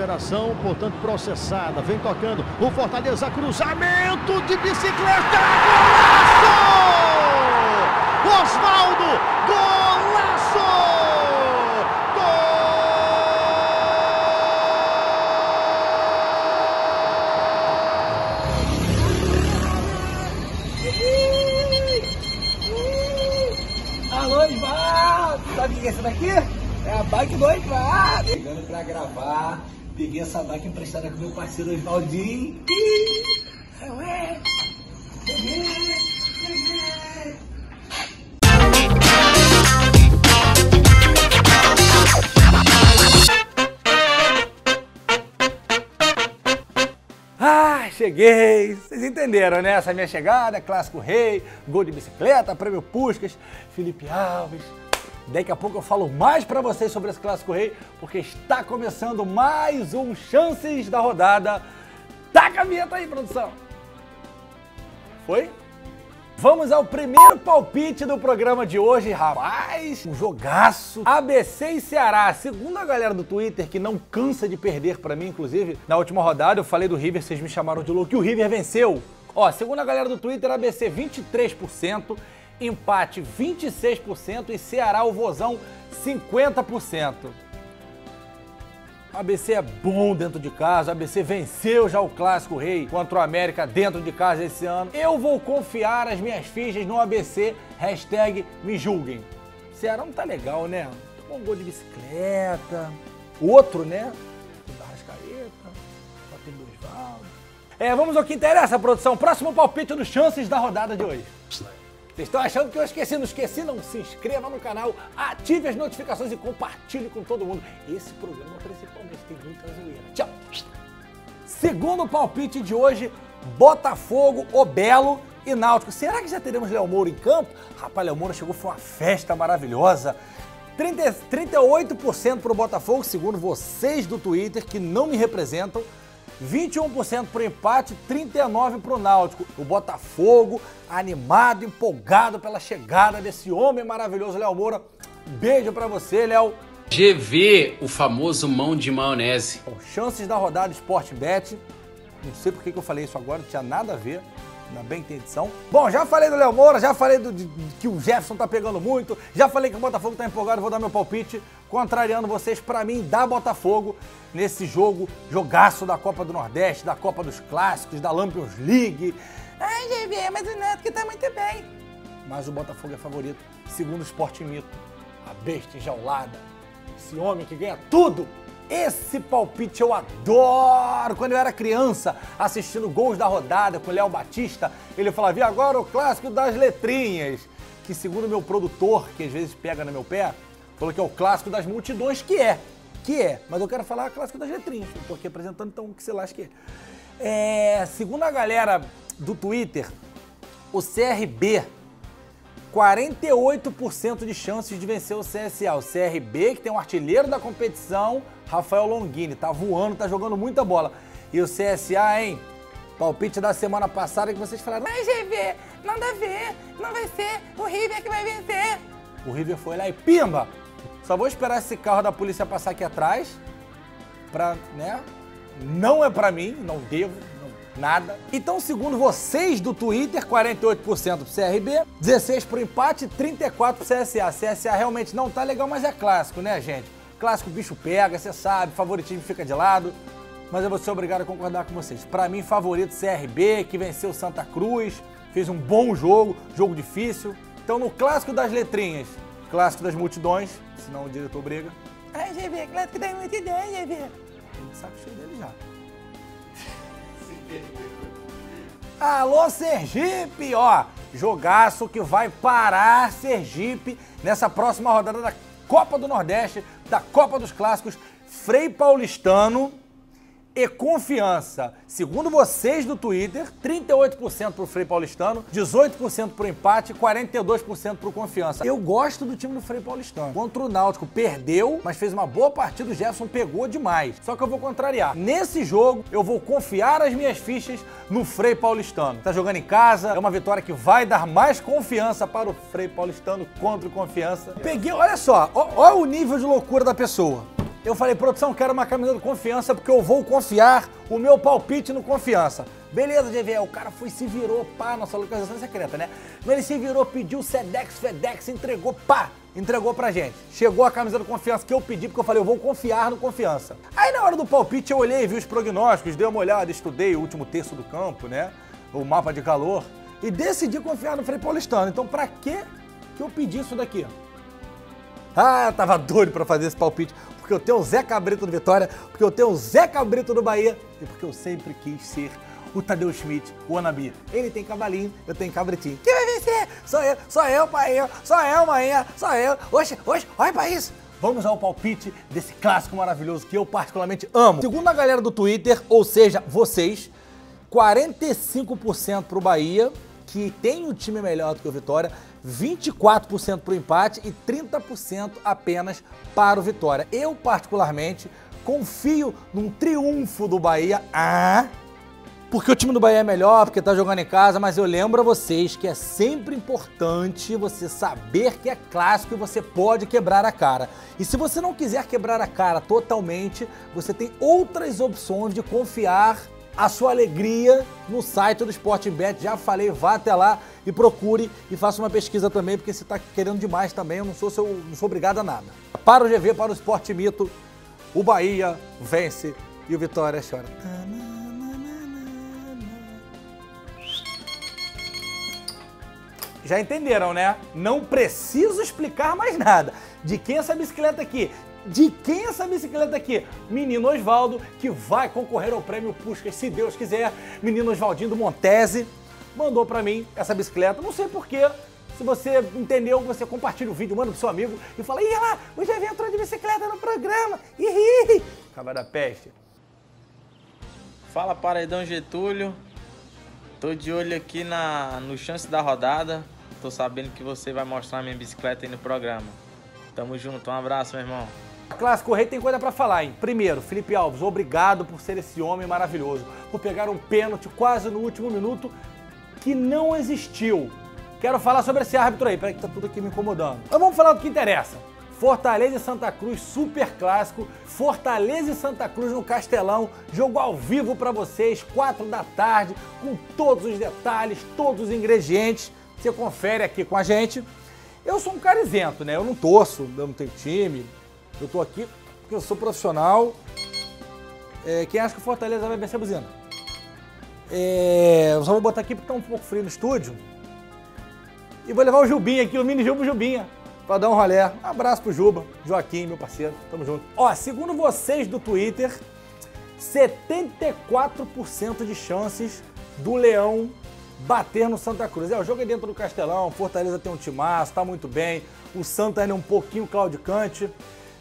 Operação, portanto, processada. Vem tocando o Fortaleza, cruzamento de bicicleta. Golaço! Osvaldo, golaço! Gol! Alô, Osvaldo! Sabe o que é essa daqui? É a bike do Osvaldo! Chegando pra gravar. Peguei essa bike emprestada com meu parceiro Osvaldinho. Ué, cheguei, cheguei. Ah, cheguei! Vocês entenderam, né? Essa minha chegada, clássico rei, gol de bicicleta, prêmio Puscas, Felipe Alves. Daqui a pouco eu falo mais para vocês sobre esse clássico rei, porque está começando mais um Chances da Rodada. Taca a vinheta aí, produção! Foi? Vamos ao primeiro palpite do programa de hoje, rapaz. Um jogaço. ABC e Ceará. Segundo a galera do Twitter, que não cansa de perder para mim, inclusive, na última rodada eu falei do River, vocês me chamaram de louco, e o River venceu. Ó, segundo a galera do Twitter, ABC 23%, empate 26% e Ceará, o Vozão, 50%. O ABC é bom dentro de casa, o ABC venceu já o Clássico Rei contra o América dentro de casa esse ano. Eu vou confiar as minhas fichas no ABC, hashtag me julguem. Ceará não tá legal, né? Tomou um gol de bicicleta, outro, né? O da Rascaeta, dois valos. É, vamos ao que interessa, produção. Próximo palpite dos chances da rodada de hoje. Vocês estão achando que eu esqueci? Não esqueci, não. Se inscreva no canal, ative as notificações e compartilhe com todo mundo. Esse programa principalmente tem muita zoeira. Tchau! Segundo palpite de hoje, Botafogo, O Belo e Náutico. Será que já teremos Léo Moura em campo? Rapaz, Léo Moura chegou, foi uma festa maravilhosa. 30, 38% para o Botafogo, segundo vocês do Twitter, que não me representam. 21% para o empate, 39% para o Náutico. O Botafogo animado, empolgado pela chegada desse homem maravilhoso, Léo Moura. Beijo para você, Léo. GV, o famoso mão de maionese. Bom, chances da rodada Sport Bet. Não sei por que eu falei isso agora, não tinha nada a ver. Ainda bem que tem edição. Bom, já falei do Léo Moura, já falei do, de, que o Jefferson tá pegando muito, já falei que o Botafogo tá empolgado, vou dar meu palpite, contrariando vocês, para mim, dá Botafogo nesse jogo, jogaço da Copa do Nordeste, da Copa dos Clássicos, da Lampions League. Ai, GV, mas o Neto que tá muito bem. Mas o Botafogo é favorito, segundo o Esporte Mito. A besta enjaulada, esse homem que ganha tudo. Esse palpite eu adoro! Quando eu era criança, assistindo gols da rodada com o Léo Batista, ele falava, e agora o clássico das letrinhas, que segundo meu produtor, que às vezes pega no meu pé, falou que é o clássico das multidões, que é, que é, mas eu quero falar clássico das letrinhas, eu tô aqui apresentando, então que se lasque. É, segundo a galera do Twitter, o CRB 48% de chances de vencer o CSA. O CRB, que tem um artilheiro da competição, Rafael Longini, tá voando, tá jogando muita bola. E o CSA, hein? Palpite da semana passada que vocês falaram, mas GV, não dá ver, não vai ser o River que vai vencer. O River foi lá e pimba! Só vou esperar esse carro da polícia passar aqui atrás, pra, né? Não é pra mim, não devo, nada. Então, segundo vocês do Twitter, 48% pro CRB, 16% pro empate, 34% pro CSA. CSA realmente não tá legal, mas é clássico, né, gente? Clássico bicho pega, você sabe, favoritismo fica de lado. Mas eu vou ser obrigado a concordar com vocês. Para mim, favorito CRB, que venceu Santa Cruz, fez um bom jogo, jogo difícil. Então, no clássico das letrinhas, clássico das multidões, senão o diretor briga. Ai, GV, clássico das multidões, GV. Tem saco cheio dele já. Alô, Sergipe! Ó, jogaço que vai parar Sergipe nessa próxima rodada da Copa do Nordeste, da Copa dos Clássicos, Frei Paulistano e Confiança. Segundo vocês do Twitter, 38% pro Frei Paulistano, 18% pro empate, 42% pro Confiança. Eu gosto do time do Frei Paulistano. Contra o Náutico, perdeu, mas fez uma boa partida, o Jefferson pegou demais. Só que eu vou contrariar. Nesse jogo, eu vou confiar as minhas fichas no Frei Paulistano. Tá jogando em casa, é uma vitória que vai dar mais confiança para o Frei Paulistano contra o Confiança. Peguei, olha só, olha o nível de loucura da pessoa. Eu falei, produção, quero uma camisa do Confiança porque eu vou confiar o meu palpite no Confiança. Beleza, GV, o cara foi se virou, pá, nossa localização secreta, né? Mas ele se virou, pediu Sedex, Fedex, entregou, pá, entregou pra gente. Chegou a camisa do Confiança que eu pedi, porque eu falei, eu vou confiar no Confiança. Aí na hora do palpite eu olhei, vi os prognósticos, dei uma olhada, estudei o último terço do campo, né? O mapa de calor. E decidi confiar no Frei Paulistano. Então pra que que eu pedi isso daqui? Ah, tava doido pra fazer esse palpite, porque eu tenho o Zé Cabrito do Vitória, porque eu tenho o Zé Cabrito do Bahia e porque eu sempre quis ser o Tadeu Schmidt, o Anabi. Ele tem cavalinho, eu tenho cabritinho. Quem vai vencer? Sou eu, sou eu, pai, sou eu, mãe, sou eu. Oxe, oxe, olha pra isso. Vamos ao palpite desse clássico maravilhoso que eu particularmente amo. Segundo a galera do Twitter, ou seja, vocês, 45% pro Bahia, que tem um time melhor do que o Vitória, 24% para o empate e 30% apenas para o Vitória. Eu, particularmente, confio num triunfo do Bahia. Ah, porque o time do Bahia é melhor, porque tá jogando em casa, mas eu lembro a vocês que é sempre importante você saber que é clássico e você pode quebrar a cara. E se você não quiser quebrar a cara totalmente, você tem outras opções de confiar a sua alegria no site do Sportingbet. Já falei, vá até lá e procure e faça uma pesquisa também, porque se está querendo demais também, eu não sou, seu, não sou obrigado a nada. Para o GV, para o Sport Mito, o Bahia vence e o Vitória chora. Já entenderam, né? Não preciso explicar mais nada. De quem é essa bicicleta aqui? De quem essa bicicleta aqui? Menino Osvaldo, que vai concorrer ao prêmio Puskas, se Deus quiser. Menino Osvaldinho do Montese mandou para mim essa bicicleta. Não sei porquê. Se você entendeu, você compartilha o vídeo, manda pro seu amigo e fala: Ih, lá, o GV entrou de bicicleta no programa. Ih, Acaba da peste. Fala, Paredão Getúlio. Tô de olho aqui na, no chance da rodada. Tô sabendo que você vai mostrar minha bicicleta aí no programa. Tamo junto, um abraço, meu irmão. Clássico Rei tem coisa para falar, hein? Primeiro, Felipe Alves, obrigado por ser esse homem maravilhoso, por pegar um pênalti quase no último minuto que não existiu. Quero falar sobre esse árbitro aí, peraí que tá tudo aqui me incomodando. Mas vamos falar do que interessa. Fortaleza e Santa Cruz, super clássico. Fortaleza e Santa Cruz no Castelão, jogo ao vivo para vocês, 4 da tarde, com todos os detalhes, todos os ingredientes. Você confere aqui com a gente. Eu sou um cara isento, né? Eu não torço, eu não tenho time. Eu tô aqui porque eu sou profissional. É, quem acha que o Fortaleza vai vencer a buzina? É, eu só vou botar aqui porque tá um pouco frio no estúdio. E vou levar o Jubinha aqui, o mini Juba Jubinha para dar um rolé. Um abraço pro Juba, Joaquim, meu parceiro, tamo junto. Ó, segundo vocês do Twitter, 74% de chances do Leão bater no Santa Cruz. É, o jogo é dentro do Castelão, Fortaleza tem um timaço, tá muito bem. O Santa ainda é um pouquinho claudicante.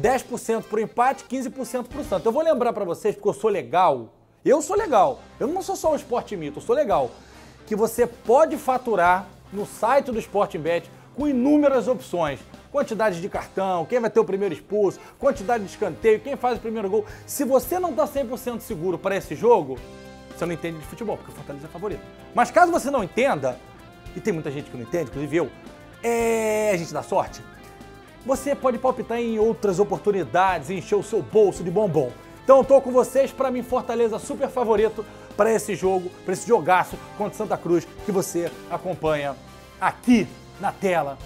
10% pro empate, 15% pro Santa. Eu vou lembrar para vocês, porque eu sou legal. Eu sou legal. Eu não sou só um esporte mito, eu sou legal. Que você pode faturar no site do Sportingbet com inúmeras opções. Quantidade de cartão, quem vai ter o primeiro expulso, quantidade de escanteio, quem faz o primeiro gol. Se você não está 100% seguro para esse jogo, você não entende de futebol, porque o Fortaleza é favorito. Mas caso você não entenda, e tem muita gente que não entende, inclusive eu, é a gente dá sorte. Você pode palpitar em outras oportunidades e encher o seu bolso de bombom. Então tô com vocês, para mim Fortaleza super favorito para esse jogo, para esse jogaço contra Santa Cruz que você acompanha aqui na tela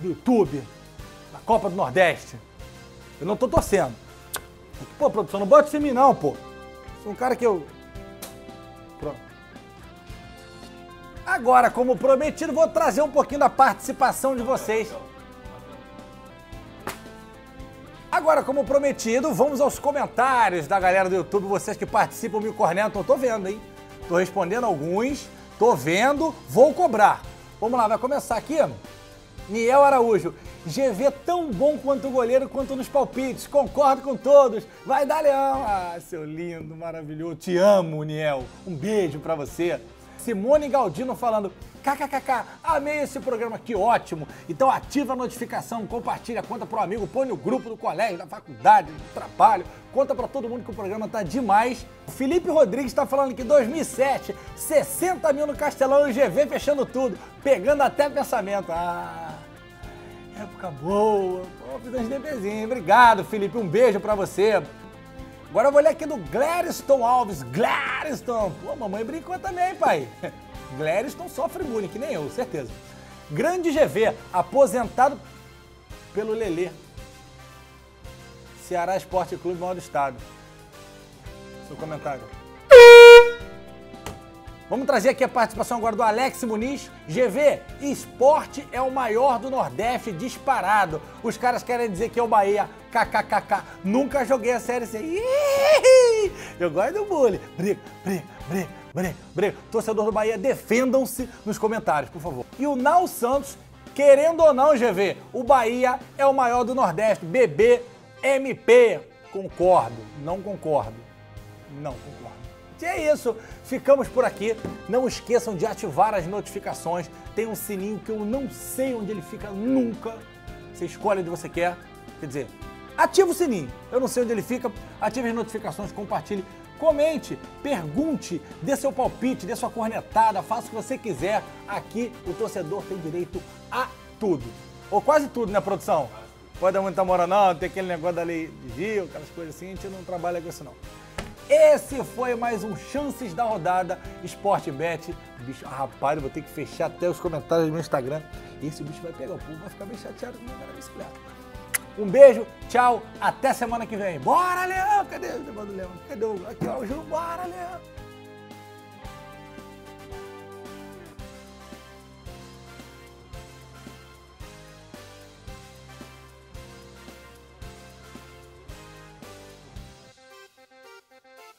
do YouTube, na Copa do Nordeste. Eu não tô torcendo. Pô, produção, não bote isso em mim não, pô. Sou um cara que eu... Pronto. Agora, como prometido, vou trazer um pouquinho da participação de vocês. Agora, como prometido, vamos aos comentários da galera do YouTube, vocês que participam, me cornetam, tô vendo, hein? Tô respondendo alguns, tô vendo, vou cobrar. Vamos lá, vai começar aqui. Niel Araújo, GV tão bom quanto o goleiro quanto nos palpites. Concordo com todos. Vai dar leão. Ah, seu lindo, maravilhoso. Te amo, Niel. Um beijo para você. Simone Galdino falando: KKKK, amei esse programa, que ótimo. Então ativa a notificação, compartilha, conta pro amigo, põe no grupo do colégio, da faculdade, do trabalho, conta para todo mundo que o programa tá demais. Felipe Rodrigues está falando que 2007, 60 mil no Castelão e GV fechando tudo, pegando até pensamento. Ah, Época boa. Pô, fiz uns. Obrigado, Felipe. Um beijo pra você. Agora eu vou ler aqui do Gladstone Alves. Gladstone. Pô, mamãe brincou também, pai. Gladstone sofre bullying, que nem eu, certeza. Grande GV, aposentado pelo Lelê. Ceará Esporte Clube, maior do estado. Seu comentário. Vamos trazer aqui a participação agora do Alex Muniz. GV, esporte é o maior do Nordeste disparado. Os caras querem dizer que é o Bahia. KKKK. Nunca joguei a série C. Eu gosto do bullying. Briga, briga, briga, briga, briga. Torcedor do Bahia, defendam-se nos comentários, por favor. E o Nau Santos, querendo ou não, GV, o Bahia é o maior do Nordeste. BB, MP. Concordo, não concordo. Não concordo. E é isso, ficamos por aqui. Não esqueçam de ativar as notificações. Tem um sininho que eu não sei onde ele fica nunca. Você escolhe onde você quer. Quer dizer, ativa o sininho. Eu não sei onde ele fica. Ative as notificações, compartilhe, comente, pergunte, dê seu palpite, dê sua cornetada, faça o que você quiser. Aqui o torcedor tem direito a tudo. Ou quase tudo, né, produção? Pode dar muita moral, não, tem aquele negócio da lei de Gil, aquelas coisas assim, a gente não trabalha com isso não. Esse foi mais um Chances da Rodada Sport Bet. Bicho, rapaz, eu vou ter que fechar até os comentários do meu Instagram. Esse bicho vai pegar o povo, vai ficar bem chateado com o meu bicicleta. Um beijo, tchau, até semana que vem. Bora, Leão! Cadê o negócio do Leão? Cadê o. Aqui, ó, o Ju, bora, Leão!